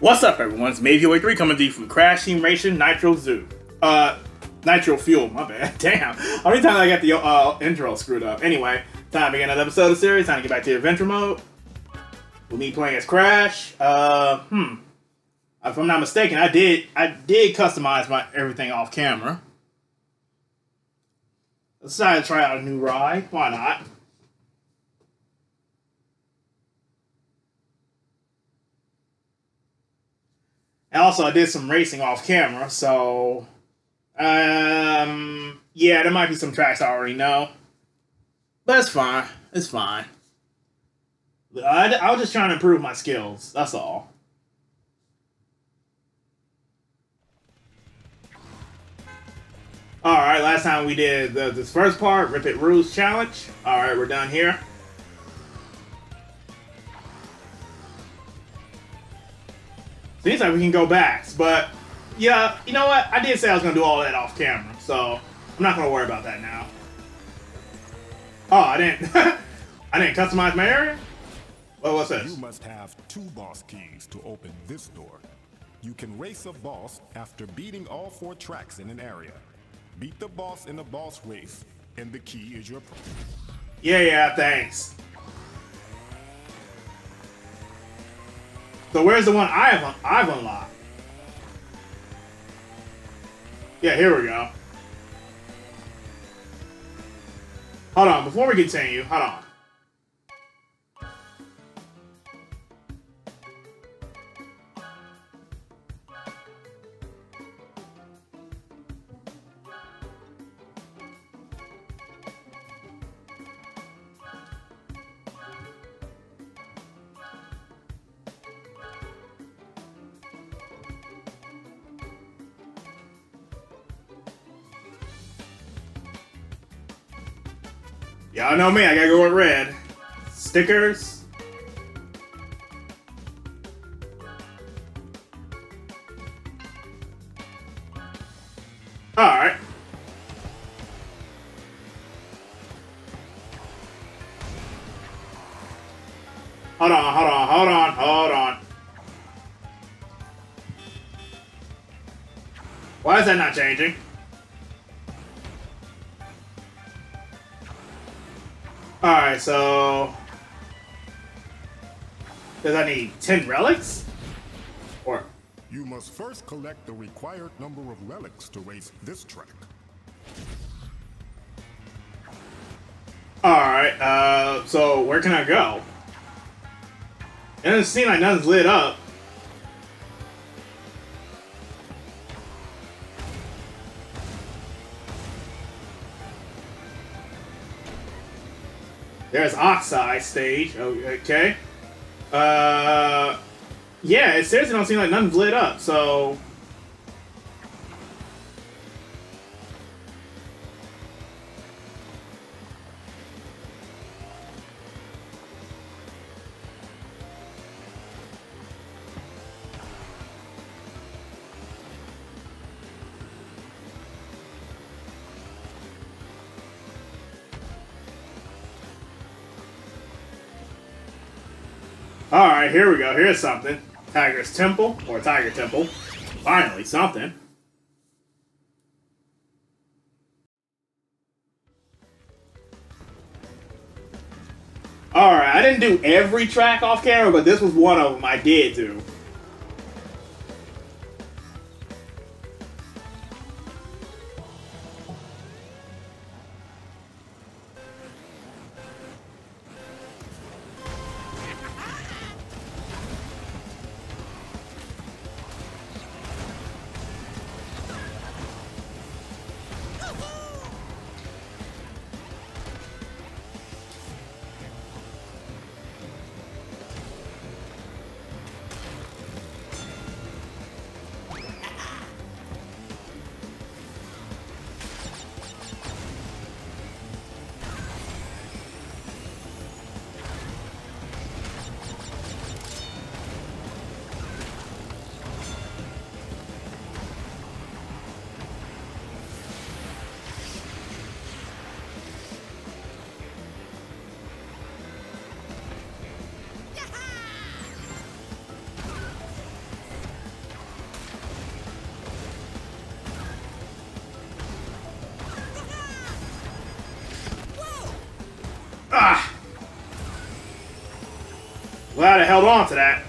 What's up, everyone? It's Maveo83 coming to you from Crash Team Racing Nitro Zoo. Uh, Nitro Fuel, my bad. Damn. How many times I got the uh, intro screwed up? Anyway, time to begin another episode of the series. Time to get back to adventure mode. With me playing as Crash. Uh, hmm. If I'm not mistaken, I did I did customize my everything off camera. Decided to try out a new ride. Why not? And also, I did some racing off camera, so um, yeah, there might be some tracks I already know, but it's fine. It's fine. I, I was just trying to improve my skills. That's all. All right, last time we did the, this first part, Ripper Roo's Challenge. All right, we're done here. Seems like we can go back, but yeah, you know what? I did say I was gonna do all that off camera, so I'm not gonna worry about that now. Oh, I didn't. I didn't customize my area. What was this? You must have two boss keys to open this door. You can race a boss after beating all four tracks in an area. Beat the boss in a boss race, and the key is your. prize. Yeah, yeah, thanks. So where's the one I've I've unlocked? Yeah, here we go. Hold on, before we continue, hold on. Y'all know me, I gotta go with red. Stickers. Alright. Hold on, hold on, hold on, hold on. Why is that not changing? Alright, so... Does I need 10 relics? Or... You must first collect the required number of relics to race this track. Alright, uh, so where can I go? It doesn't seem like nothing's lit up. There's Oxide stage. Okay. Uh, yeah, it seriously don't seem like nothing's lit up. So. Here we go. Here's something. Tiger's Temple, or Tiger Temple. Finally, something. Alright, I didn't do every track off camera, but this was one of them I did do. Glad I held on to that.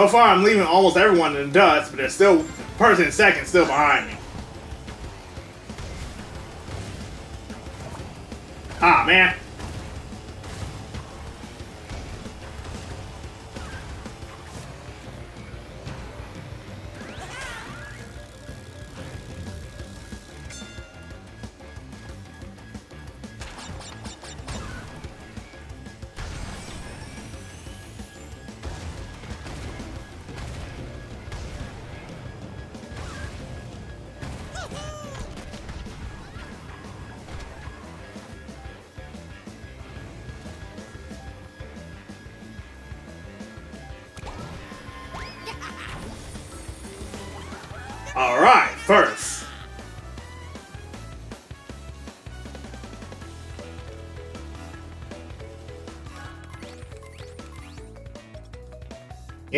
So far, I'm leaving almost everyone in the dust, but there's still person second still behind me.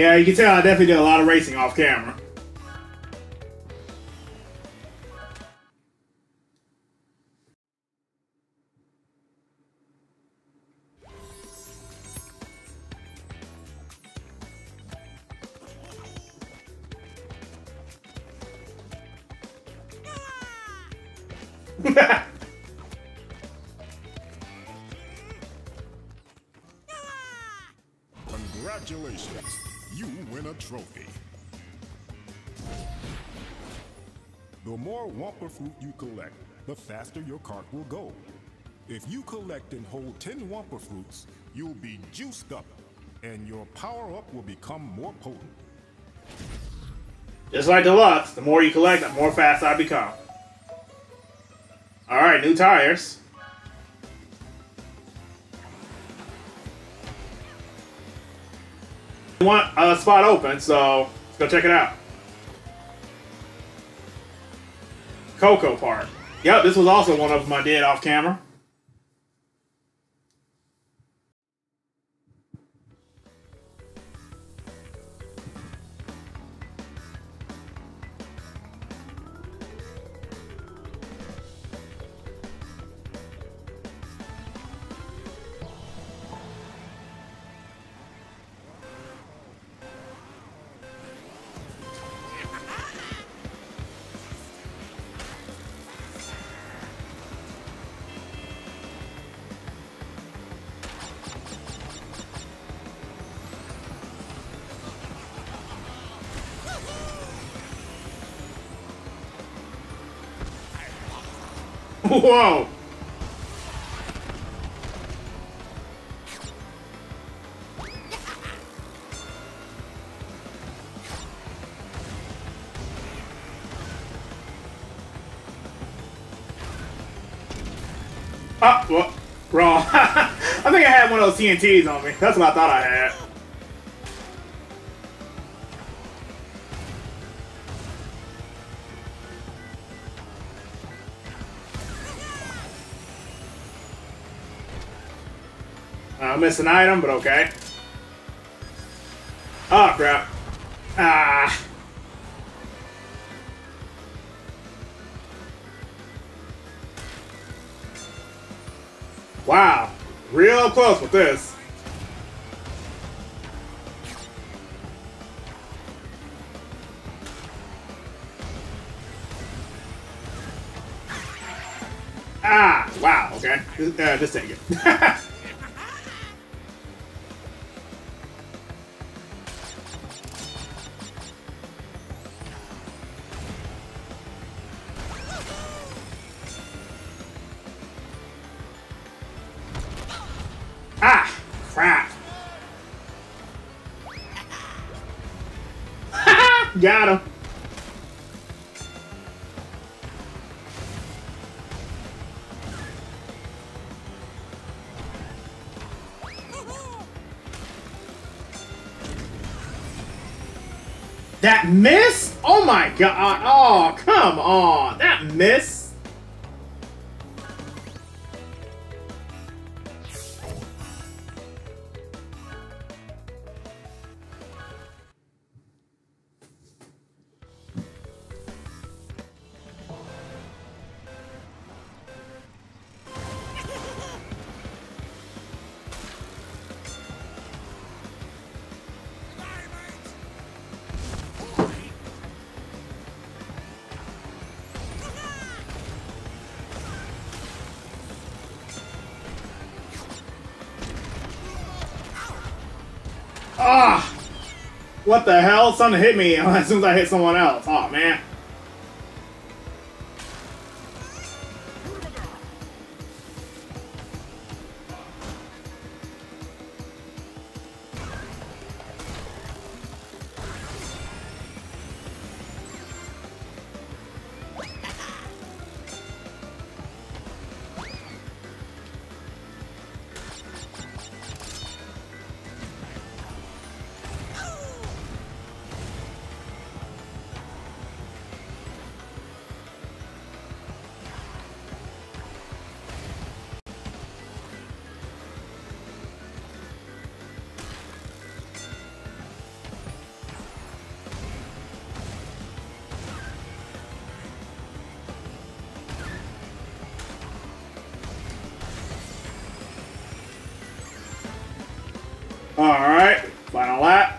Yeah, you can tell I definitely did a lot of racing off camera. Congratulations, trophy. The more Wumpa Fruit you collect, the faster your cart will go. If you collect and hold 10 Wumpa Fruits, you'll be juiced up, and your power-up will become more potent. Just like Deluxe, the more you collect, the more fast I become. Alright, new tires. Want a spot open, so let's go check it out. Coco Park. Yep, this was also one of my did off camera. Whoa! Ah, well, wrong. I think I had one of those TNTs on me. That's what I thought I had. I missed an item, but okay. Oh, crap. Ah. Wow. Real close with this. Ah, wow, okay. Uh, just take it. Got him. That miss? Oh my god. Oh, come on. That miss? Ah! What the hell? Something hit me as soon as I hit someone else. Oh man. Alright, final lap.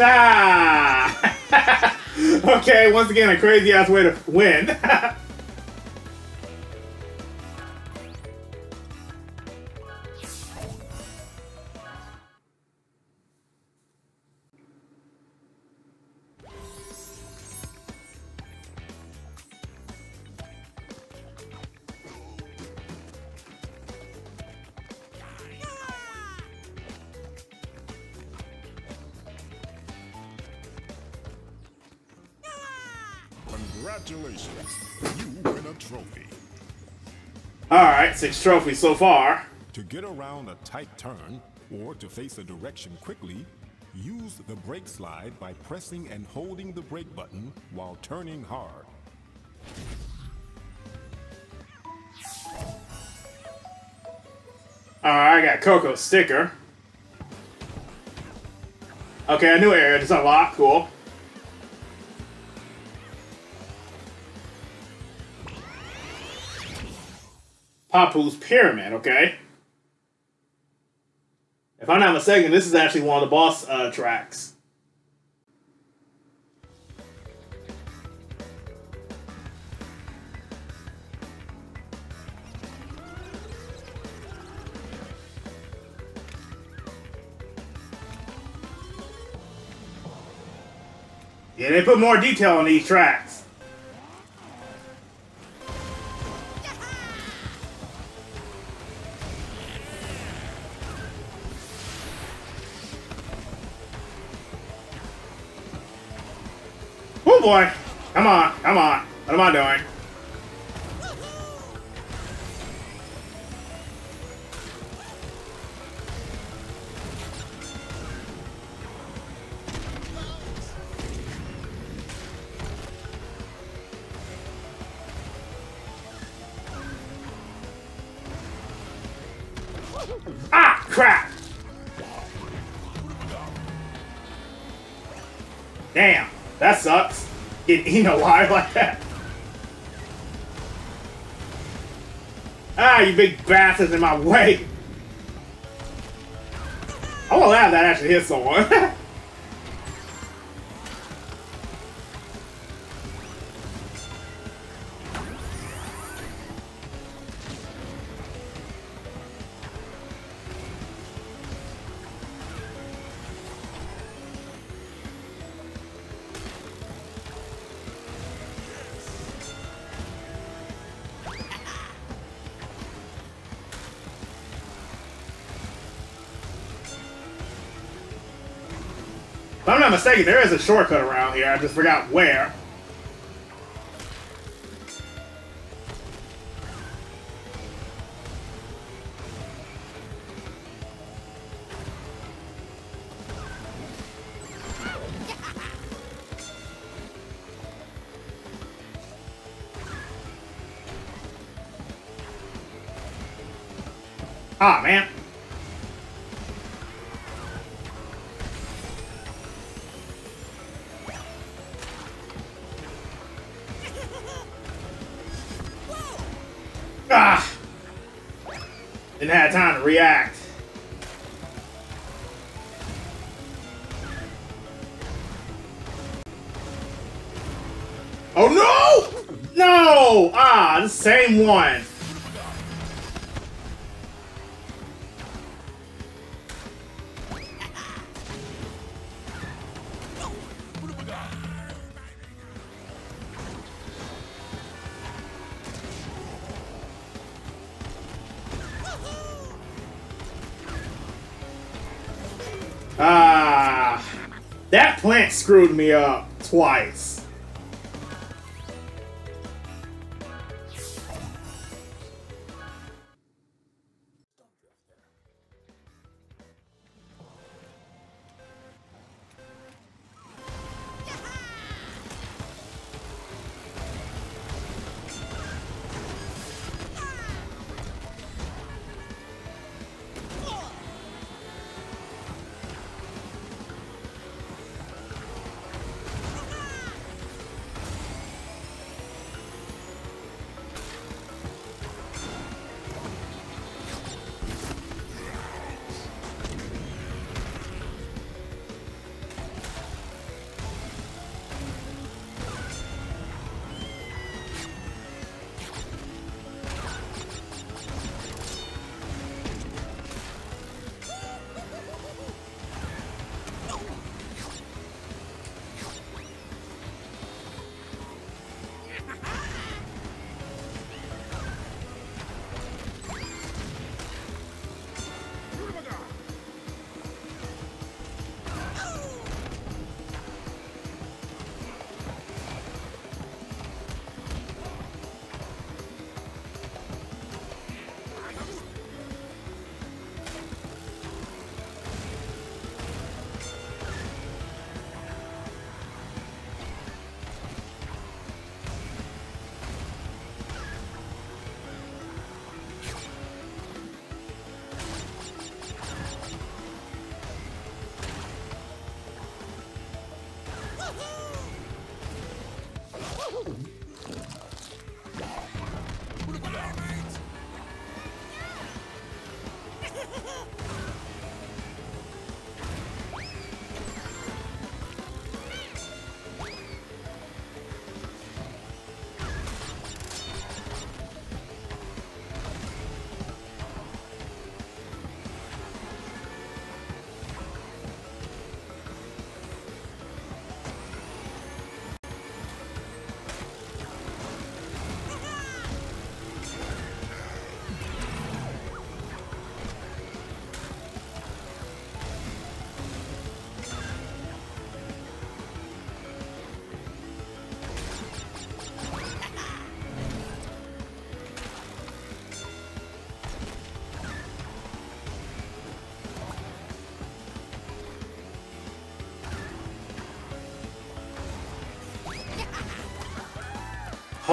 Okay, once again, a crazy ass way to win. Congratulations, you win a trophy. Alright, six trophies so far. To get around a tight turn, or to face a direction quickly, use the brake slide by pressing and holding the brake button while turning hard. Alright, I got Coco sticker. Okay, a new area just unlocked. Cool. Papu's Pyramid, okay. If I'm not mistaken, this is actually one of the boss uh, tracks. Yeah, they put more detail on these tracks. Oh boy! Come on, come on. What am I doing? Ah, crap! Damn, that sucks. Getting eaten alive like that. Ah, you big bastards in my way. I won't laugh that actually hit someone. mistaken, there is a shortcut around here. I just forgot where. Ah, man. Screwed me up twice.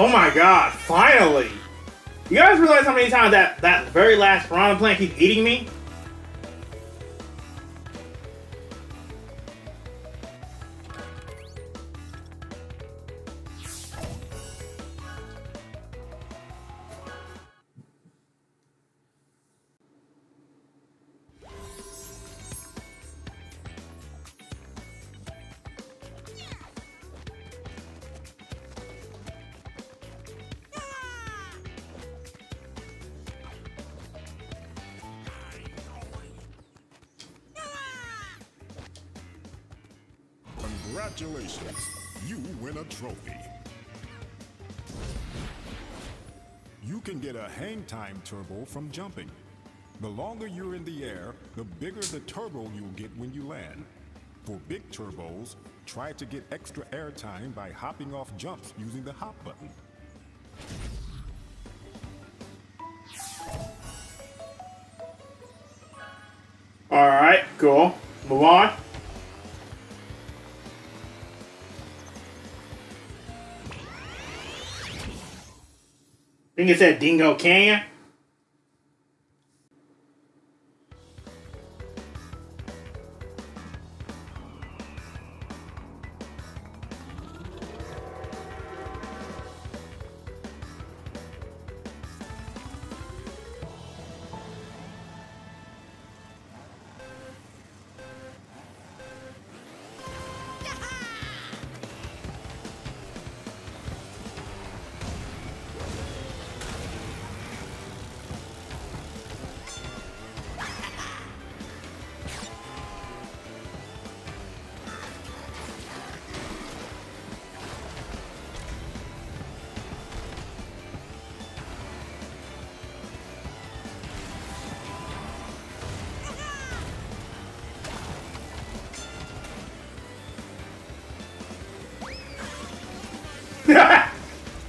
Oh my god, finally! You guys realize how many times that, that very last piranha plant keeps eating me? Congratulations, you win a trophy. You can get a hang time turbo from jumping. The longer you're in the air, the bigger the turbo you'll get when you land. For big turbos, try to get extra air time by hopping off jumps using the hop button. Alright, cool. Think it's said Dingo Canyon.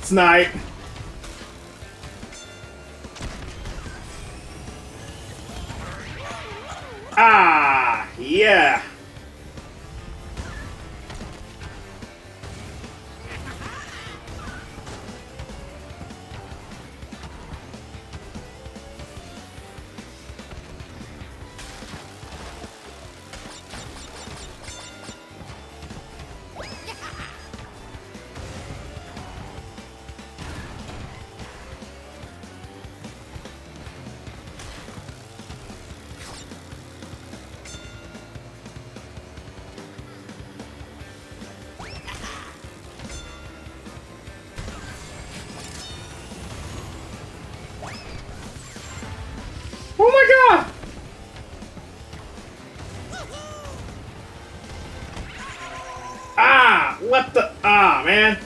Snipe. What the? Ah, man.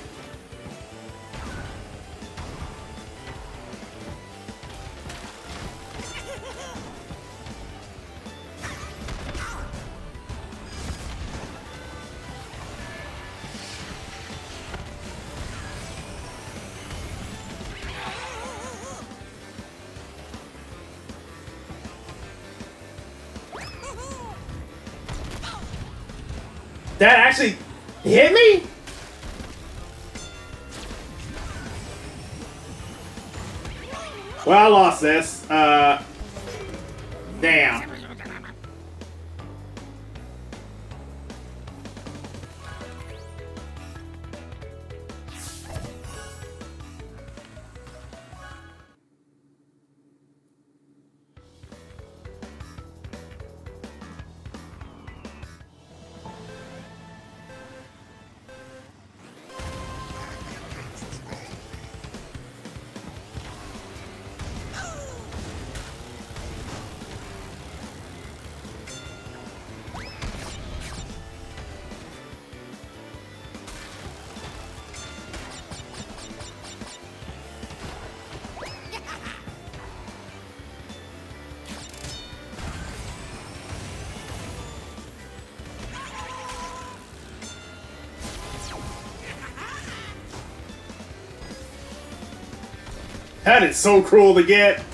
That is so cruel to get.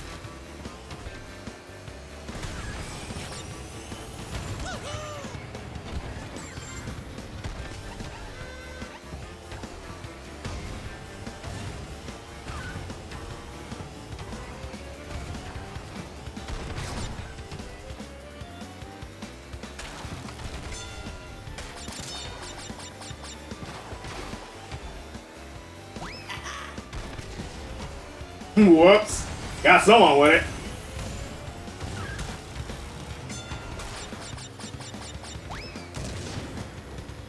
Whoops. Got someone with it.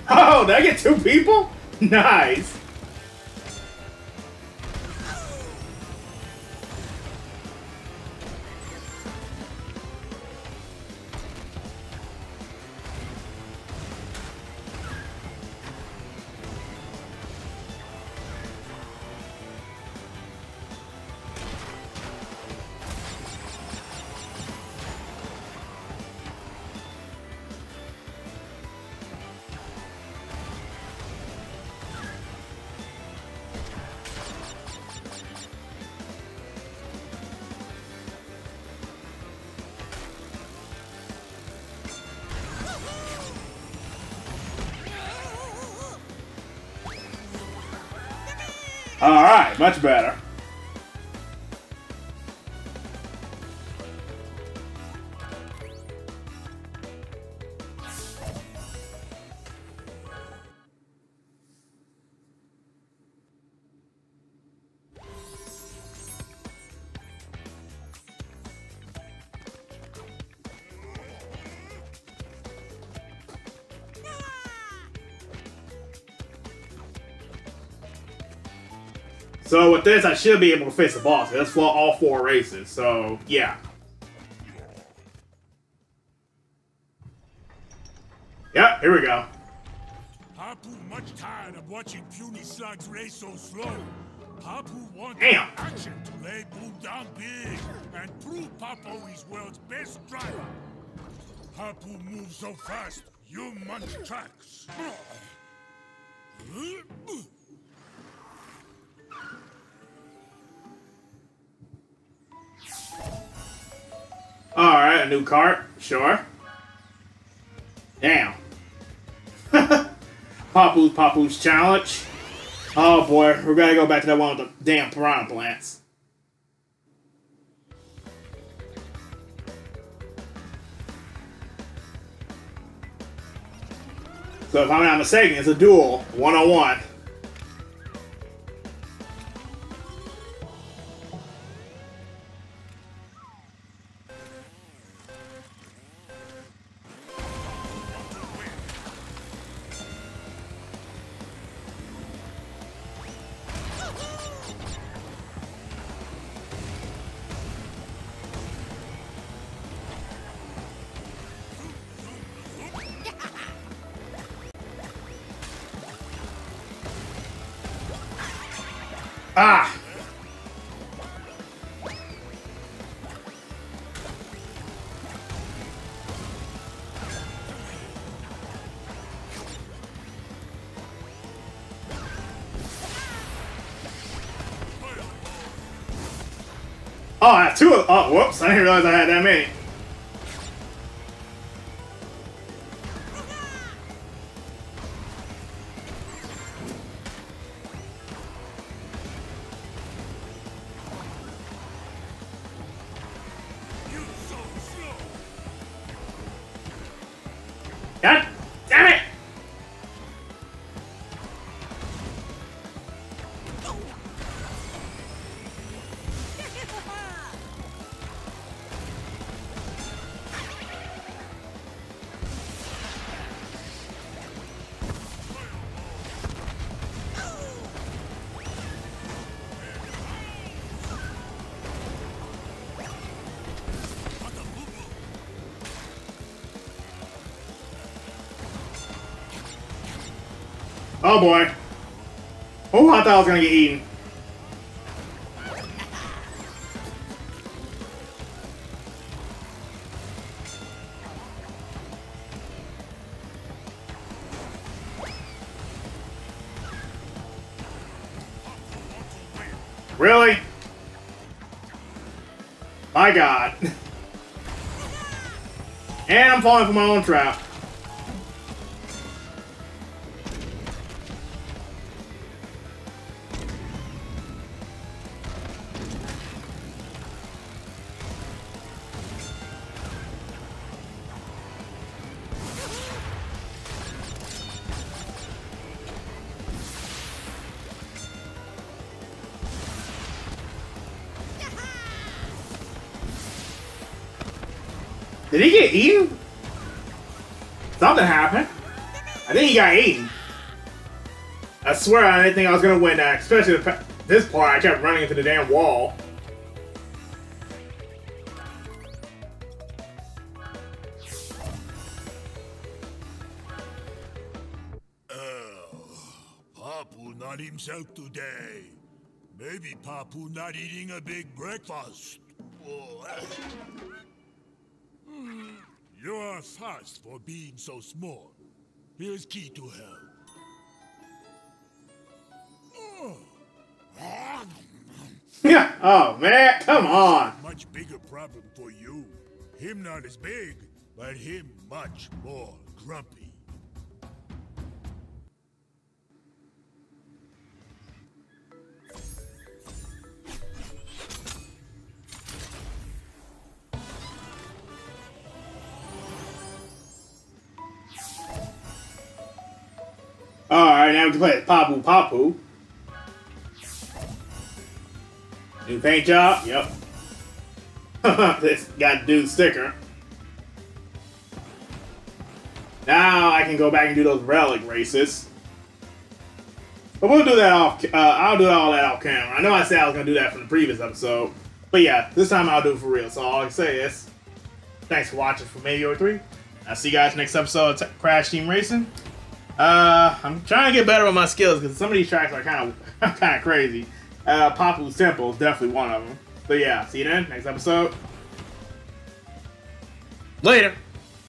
Oh, did I get two people? Nice. Alright, much better. This, I should be able to face the boss. That's for all four races. So yeah. Yep, here we go. Papu much tired of watching puny slugs race so slow. Papu wants Damn. action to lay Boom down big and prove Papu he's world's best driver. Papu moves so fast, you munch tracks. Alright, a new cart. Sure. Damn. Papu's Papu's challenge. Oh boy, we're gonna go back to that one with the damn piranha plants. So if I'm not mistaken, it's a duel, one on one Ah! Oh, I have two of Oh, whoops. I didn't realize I had that many. Oh boy. Oh, I thought I was gonna get eaten. Really? My god. And I'm falling for my own trap. Did he get eaten? Something happened. I think he got eaten. I swear I didn't think I was gonna win that, especially the, this part. I kept running into the damn wall. Oh, Papu not himself today. Maybe Papu not eating a big breakfast. Oh, You are fast for being so small. Here's key to help. Yeah. Oh man, come on. Much bigger problem for you. Him not as big, but him much more grumpy. Alright, now we can play as Papu Papu. New paint job, yep. this got dude sticker. Now I can go back and do those relic races. But we'll do that off. Uh, I'll do all that off camera. I know I said I was gonna do that from the previous episode, but yeah, this time I'll do it for real. So all I can say is, thanks for watching for Maveo83. I'll see you guys next episode of Crash Team Racing. Uh, I'm trying to get better with my skills because some of these tracks are kind of kind of crazy. Uh, Papu's Temple is definitely one of them. But yeah, see you then next episode. Later.